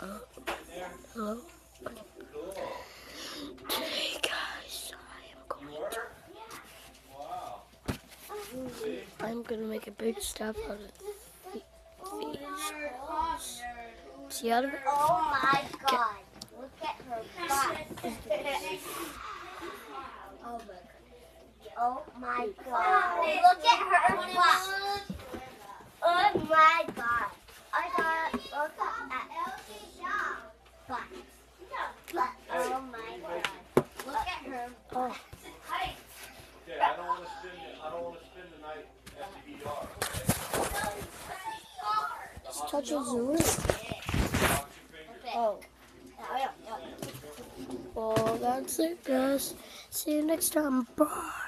Hello? Today, guys, I am going to. I'm gonna make a big stuff out of these holes. See out of it? Oh my god. Look at her butt. oh my god. Look at her butt. Oh my god. I got look at that butt. Butt. Oh my god. Look at her Oh, Okay, I don't wanna spend, I don't wanna spend the night at the ER. just touch a zoo. Oh, well, that's it, guys. See you next time. Bye.